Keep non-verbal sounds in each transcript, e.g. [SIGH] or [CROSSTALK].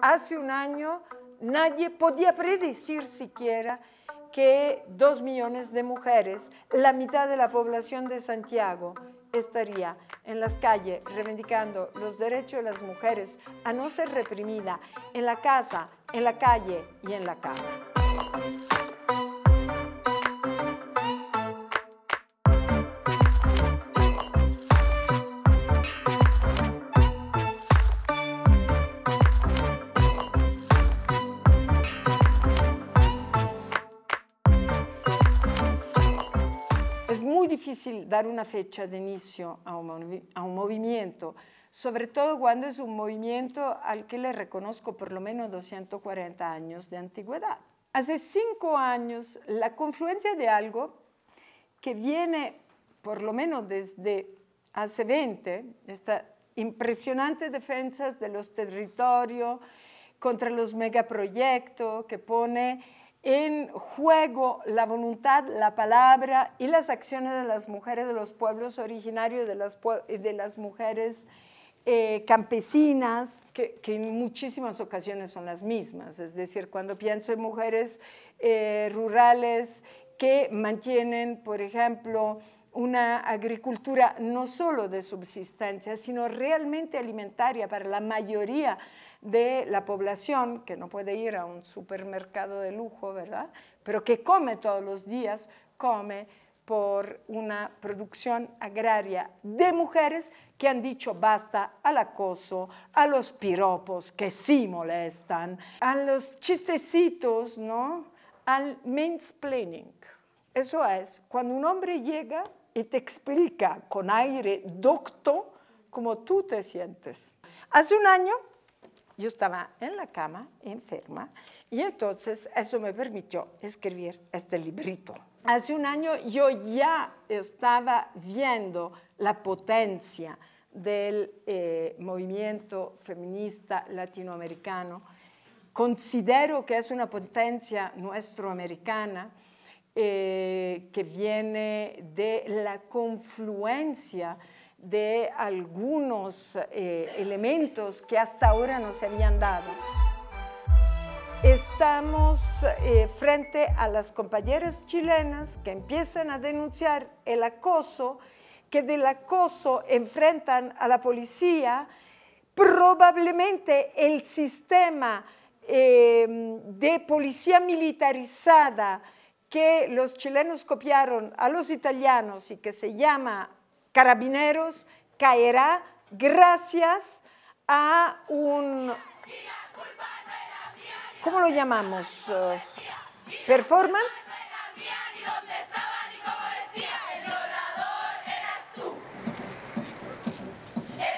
hace un año nadie podía predecir siquiera que dos millones de mujeres, la mitad de la población de Santiago, estaría en las calles reivindicando los derechos de las mujeres a no ser reprimida en la casa, en la calle y en la cama. Difícil dar una fecha de inicio a un, a un movimiento, sobre todo cuando es un movimiento al que le reconozco por lo menos 240 años de antigüedad. Hace cinco años, la confluencia de algo que viene por lo menos desde hace 20, esta impresionante defensa de los territorios contra los megaproyectos que pone en juego la voluntad, la palabra y las acciones de las mujeres de los pueblos originarios, de las, mujeres eh, campesinas, que, en muchísimas ocasiones son las mismas. Es decir, cuando pienso en mujeres eh, rurales que mantienen, por ejemplo, una agricultura no solo de subsistencia, sino realmente alimentaria para la mayoría de la población que no puede ir a un supermercado de lujo, ¿verdad? Pero que come todos los días, come por una producción agraria de mujeres que han dicho basta al acoso, a los piropos que sí molestan, a los chistecitos, ¿no? Al mansplaining. Eso es, cuando un hombre llega y te explica con aire docto cómo tú te sientes. Hace un año yo estaba en la cama, enferma, y entonces eso me permitió escribir este librito. Hace un año yo ya estaba viendo la potencia del eh, movimiento feminista latinoamericano. Considero que es una potencia nuestroamericana eh, que viene de la confluencia de algunos eh, elementos que hasta ahora no se habían dado. Estamos eh, frente a las compañeras chilenas que empiezan a denunciar el acoso, que del acoso enfrentan a la policía, probablemente el sistema em, de policía militarizada que los chilenos copiaron a los italianos y que se llama Carabineros caerá gracias a un, ¿cómo lo llamamos? Uh, ¿Performance?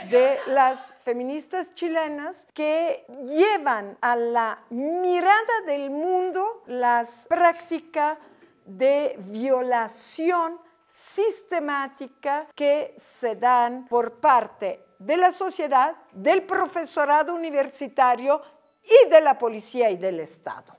de las feministas chilenas que llevan a la mirada del mundo las prácticas de violación sistemática que se dan por parte de la sociedad, del profesorado universitario y de la policía y del Estado.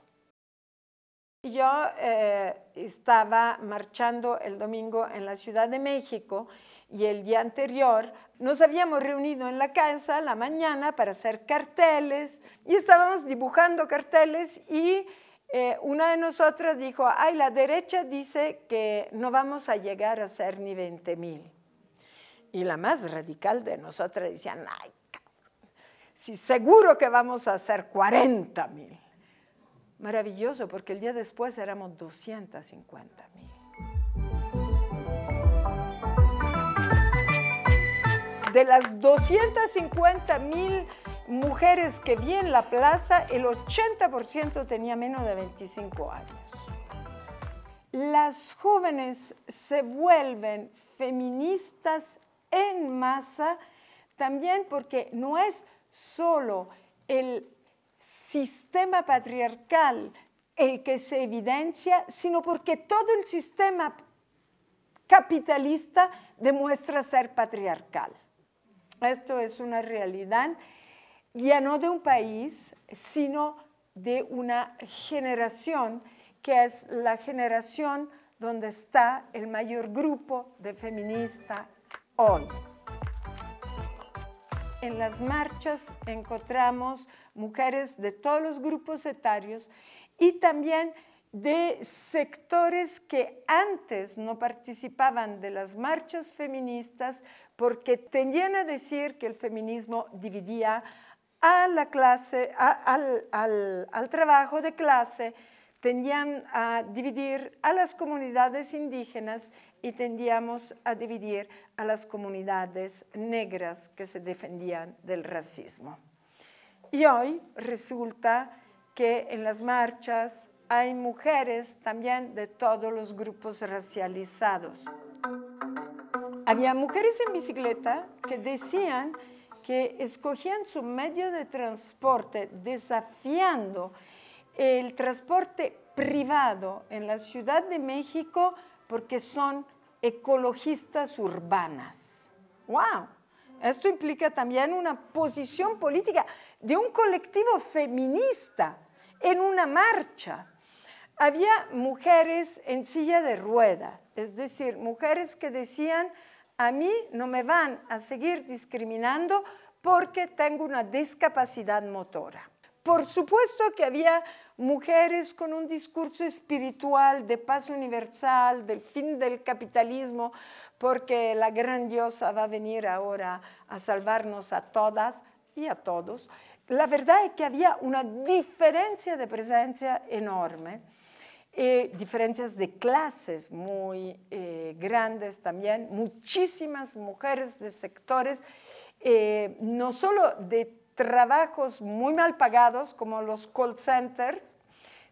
Yo eh, estaba marchando el domingo en la Ciudad de México y el día anterior nos habíamos reunido en la casa la mañana para hacer carteles y estábamos dibujando carteles y eh, una de nosotras dijo, ay, la derecha dice que no vamos a llegar a ser ni 20 mil. Y la más radical de nosotras decía, ay, si seguro que vamos a hacer 40 mil. Maravilloso, porque el día después éramos 250 mil. De las 250 mil mujeres que vi en la plaza, el 80% tenía menos de 25 años. Las jóvenes se vuelven feministas en masa también porque no es solo el sistema patriarcal el que se evidencia, sino porque todo el sistema capitalista demuestra ser patriarcal. Esto es una realidad ya no de un país, sino de una generación que es la generación donde está el mayor grupo de feministas hoy. en las marchas encontramos mujeres de todos los grupos etarios y también de sectores que antes no participaban de las marchas feministas porque tendían a decir que el feminismo dividía a la clase, al, al trabajo de clase, tendían a dividir a las comunidades indígenas y tendíamos a dividir a las comunidades negras que se defendían del racismo. Y hoy resulta que en las marchas hay mujeres también de todos los grupos racializados. Había mujeres en bicicleta que decían que escogían su medio de transporte desafiando el transporte privado en la Ciudad de México porque son ecologistas urbanas. ¡Wow! Esto implica también una posición política de un colectivo feminista en una marcha había mujeres en silla de rueda, es decir, mujeres que decían, a mí no me van a seguir discriminando porque tengo una discapacidad motora. Por supuesto que había mujeres con un discurso espiritual de paz universal, del fin del capitalismo, porque la gran diosa va a venir ahora a salvarnos a todas y a todos. La verdad es que había una diferencia de presencia enorme eh, diferencias de clases muy eh, grandes también, muchísimas mujeres de sectores, eh, no solo de trabajos muy mal pagados como los call centers,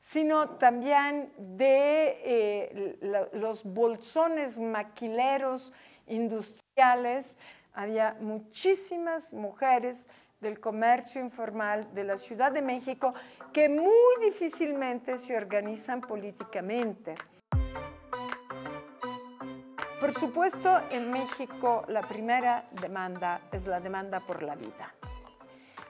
sino también de los bolsones maquileros industriales. Había muchísimas mujeres del comercio informal de la Ciudad de México que muy difícilmente se organizan políticamente. Por supuesto, en México la primera demanda es la demanda por la vida.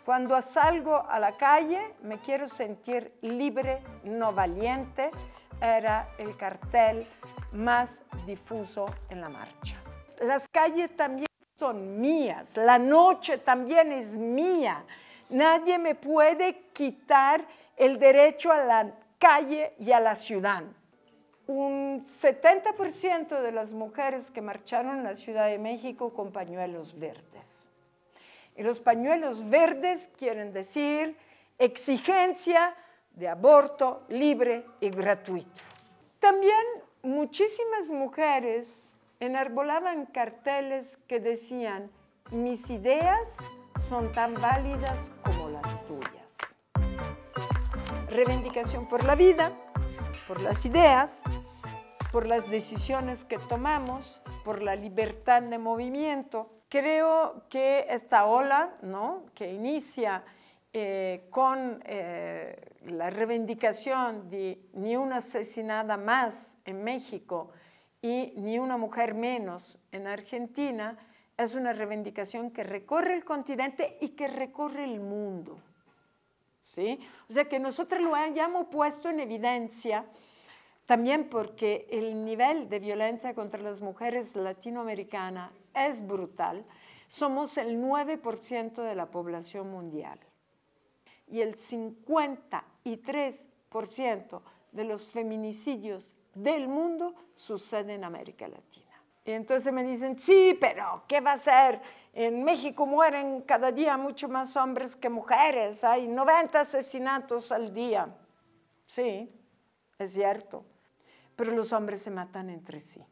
Cuando salgo a la calle me quiero sentir libre, no valiente, era el cartel más difuso en la marcha. Las calles también son mías, la noche también es mía. Nadie me puede quitar el derecho a la calle y a la ciudad. Un 70% de las mujeres que marcharon en la Ciudad de México con pañuelos verdes. Y los pañuelos verdes quieren decir exigencia de aborto libre y gratuito. También muchísimas mujeres enarbolaban carteles que decían, mis ideas son tan válidas como las tuyas. Reivindicación por la vida, por las ideas, por las decisiones que tomamos, por la libertad de movimiento. Creo que esta ola ¿no? que inicia eh, con eh, la reivindicación de ni una asesinada más en México, y ni una mujer menos en Argentina, es una reivindicación que recorre el continente y que recorre el mundo. ¿sí? O sea que nosotros lo hayamos puesto en evidencia también porque el nivel de violencia contra las mujeres latinoamericanas es brutal. Somos el 9% de la población mundial y el 53% de los feminicidios del mundo sucede en América Latina. Y entonces me dicen, sí, pero ¿qué va a ser? En México mueren cada día mucho más hombres que mujeres, hay 90 asesinatos al día. Sí, es cierto, pero los hombres se matan entre sí.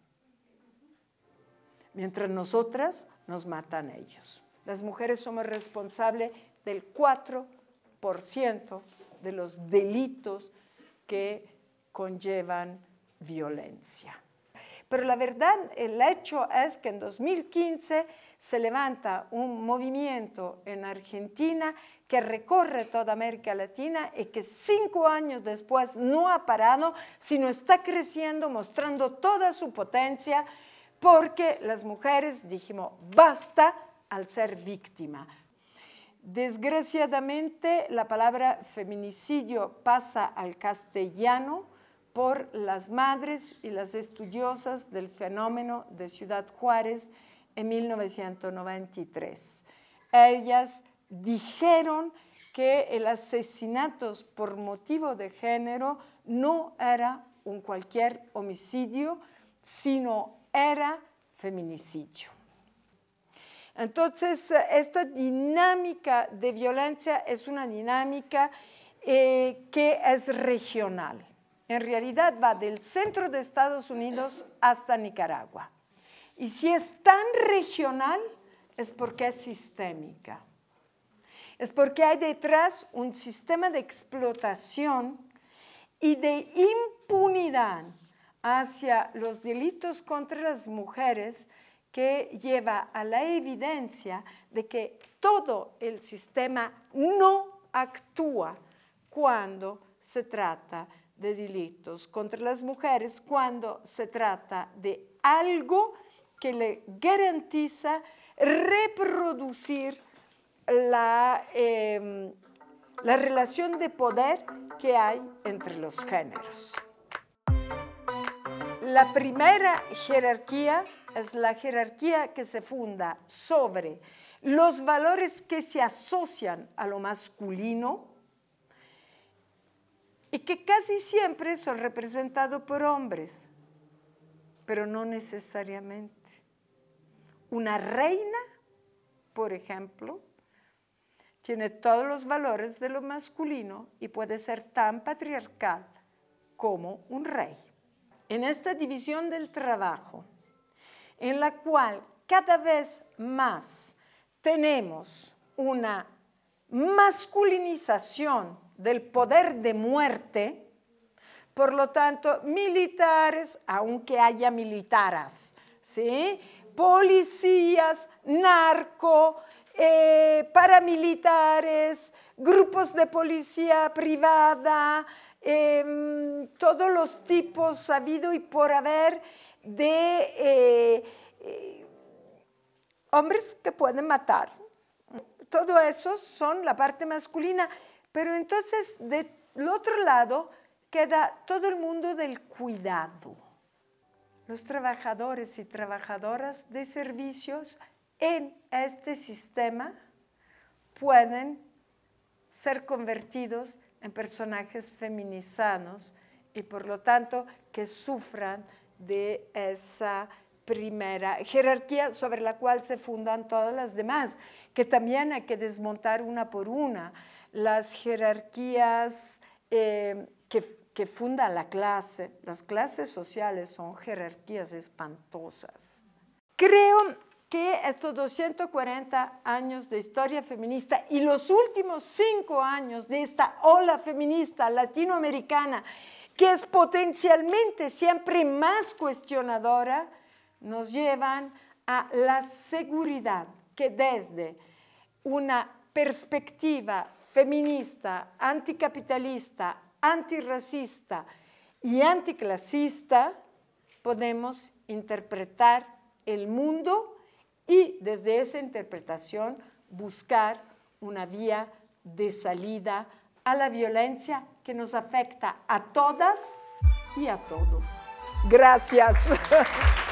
Mientras nosotras nos matan ellos. Las mujeres somos responsables del 4% de los delitos que conllevan violencia. Pero la verdad, el hecho es que en 2015 se levanta un movimiento en Argentina que recorre toda América Latina y que cinco años después no ha parado, sino está creciendo, mostrando toda su potencia, porque las mujeres dijimos, basta al ser víctima. Desgraciadamente, la palabra feminicidio pasa al castellano, por las madres y las estudiosas del fenómeno de Ciudad Juárez en 1993. ellas dijeron que el asesinato por motivo de género no era un cualquier homicidio, sino era feminicidio. Entonces, esta dinámica de violencia es una dinámica eh, que es regional. En realidad va del centro de Estados Unidos hasta Nicaragua. Y si es tan regional, es porque es sistémica. Es porque hay detrás un sistema de explotación y de impunidad hacia los delitos contra las mujeres que lleva a la evidencia de que todo el sistema no actúa cuando se trata de delitos contra las mujeres, cuando se trata de algo que le garantiza reproducir la, em, la relación de poder que hay entre los géneros. La primera jerarquía es la jerarquía que se funda sobre los valores que se asocian a lo masculino y que casi siempre son representados por hombres, pero no necesariamente. Una reina, por ejemplo, tiene todos los valores de lo masculino y puede ser tan patriarcal como un rey. En esta división del trabajo, en la cual cada vez más tenemos una masculinización del poder de muerte, por lo tanto, militares, aunque haya militaras, ¿sí? policías, narco, eh, paramilitares, grupos de policía privada, em, todos los tipos sabido y por haber de eh, eh, hombres que pueden matar. Todo eso son la parte masculina, pero entonces del otro lado queda todo el mundo del cuidado. Los trabajadores y trabajadoras de servicios en este sistema pueden ser convertidos en personajes feminizados y por lo tanto que sufran de esa primera jerarquía sobre la cual se fundan todas las demás, que también hay que desmontar una por una. Las jerarquías eh, que, que funda la clase, las clases sociales son jerarquías espantosas. Creo que estos 240 años de historia feminista y los últimos cinco años de esta ola feminista latinoamericana que es potencialmente siempre más cuestionadora, nos llevan a la seguridad que desde una perspectiva feminista, anticapitalista, antirracista y anticlasista, podemos interpretar el mundo y desde esa interpretación buscar una vía de salida a la violencia que nos afecta a todas y a todos. Gracias. [LAUGHS]